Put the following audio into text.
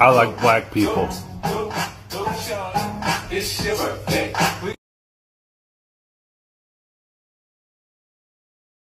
I like black people.